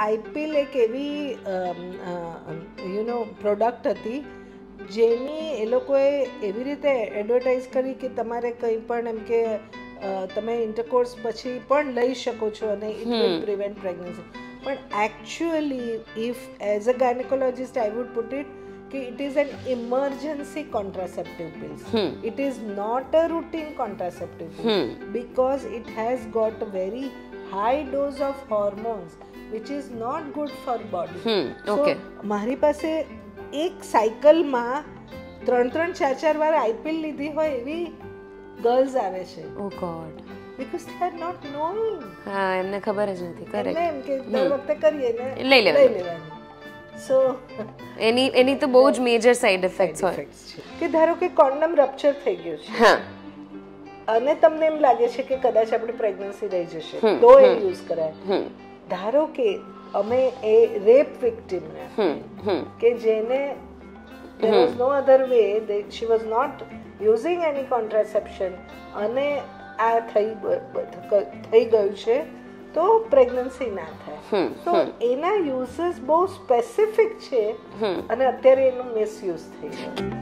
IPL એક એવી you know product હતી જેની એ લોકોએ એવી રીતે એડવર્ટાઇઝ કરી કે તમારે કંઈ પણ એમ કે તમે ઇન્ટરકોર્સ પછી પણ લઈ શકો છો અને ઇટ વિલ પ્રિવેન્ટ પ્રેગ્નન્સી પણ actually if as a gynaecologist I would put it કે it is an emergency contraceptive pills it is not a routine contraceptive because it has got very high dose of hormones which is not good for body. So, okay મારી પાસે એક સાયકલમાં ત્રણ ત્રણ ચાર ચાર વાર આઈપીએલ લીધી હોય એવી ગર્લ્સ આવે છે. ઓ god because they are not knowing હા એમને ખબર જ નથી કરે કરેક્ટ એમ કે દર વખતે કરીએ ને લઈ લેવાની. સો એની એની તો બહુ જ મેજર સાઇડ ઇફેક્ટ્સ હોય. કે ધારો કે કોન્ડમ રપ્ચર થઈ ગયું છે. હા. અને તમને એમ લાગે છે કે કદાચ આપણી પ્રેગ્નન્સી રહી જશે તો એ યુઝ કરાય. ધારો કે અમે એ રેપ વિક્ટિમને કે જેને there was no other way they, she was not using any contraception અને આ થઈ થઈ ગયું છે તો પ્રેગ્નન્સી ના થાય. તો એના યુઝેસ બહુ સ્પેસિફિક છે અને અત્યારે એનું મિસયુઝ થઈ ગયું.